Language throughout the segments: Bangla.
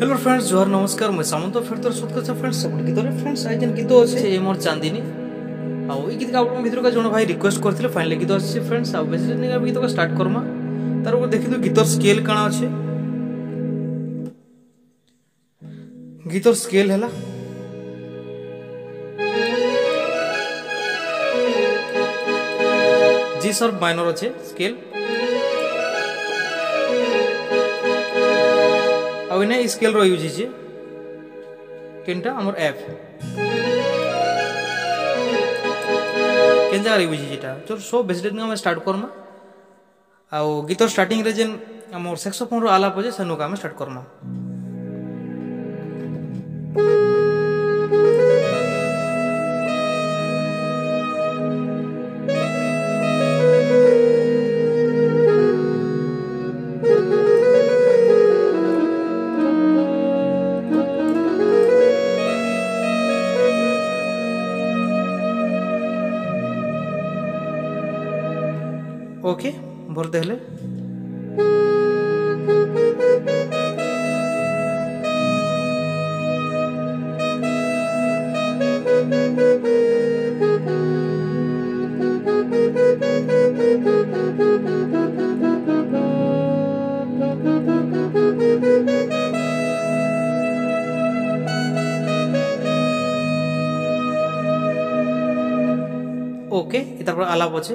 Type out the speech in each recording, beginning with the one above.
हेलो फ्रेंड्स जोहर नमस्कार मुझ सामंत फिर तो सुत कर फ्रेंड्स सब गीत फ्रेंड्स आज गीत अच्छे ये मोर चांदिनी আও এই গীতটা আপনার ভিতরকার জন ভাই রিকোয়েস্ট করলে ফাইনালি গীত আসছে ফ্রেন্ডস আও বেশি দিন আমি গীতকে স্টার্ট করমা। তার উপর দেখি তো গীতর স্কেল কাণ আছে। গীতর স্কেল হেলা। জি সর মাইনর আছে স্কেল અવિનય સ્કેલ રહ્યું છે કેન્ટા અમર એફ કેન જાગા રહ્યું છે એટા તો સો બેસિડેટ અમે સ્ટાર્ટ કરમા ଆଉ ଗୀତ ଷ୍ଟାର୍ଟିଂରେ ଯେନ୍ ଆମର ସେକ୍ସୋଫୋନ୍ର ଆଲାପ ଅଛେ ସେନୁ ଆମେ ଷ୍ଟାର୍ଟ କର୍ମା ওকে বলতে হলে ওকে তারপর আলাপ আছে।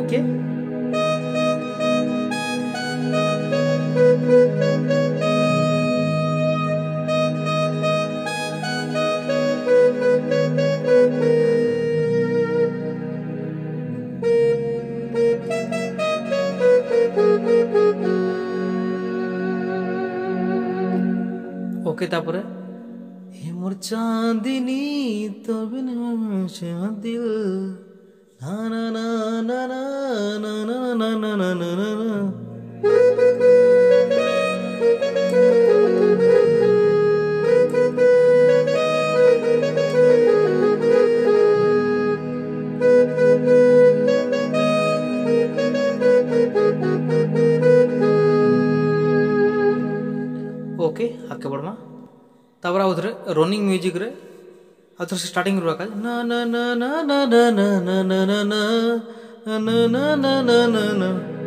ओके ওকে তারপরে? হে মোর চাঁদিনী তবে না দিল। ಓಕೆ ಅಕ್ಕ ಬಡಮ ತಾವ್ರ ಹೌದ್ರಿ ರನ್ನಿಂಗ್ ಮ್ಯೂಸಿಕ್ ರೀ तो स्टार्टिंग रखा ना ना ना ना ना ना ना ना ना ना ना ना ना ना ना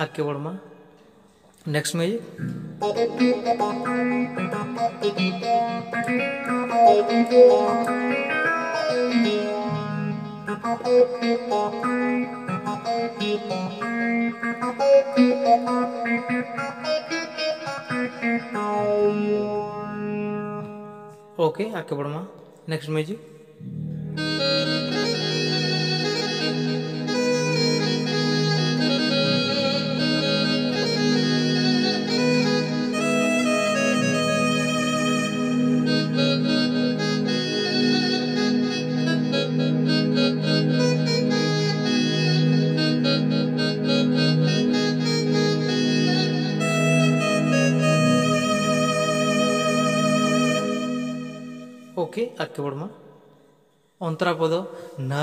आगे बढ़मा। नेक्स्ट म्यूज़िक ओके आगे बढ़मा। नेक्स्ट म्यूज़िक ओके ఓకే అక్కి బుడమా అంతరాపద నా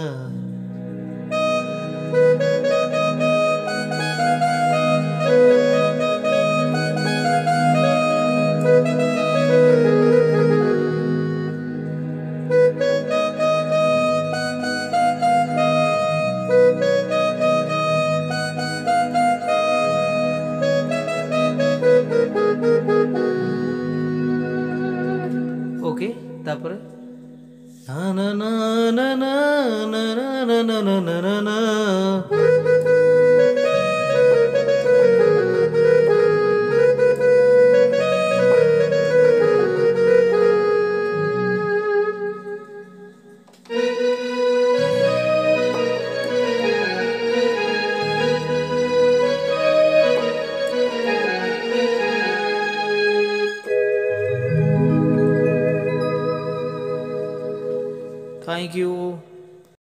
তারপরে না না না না না না না না না না না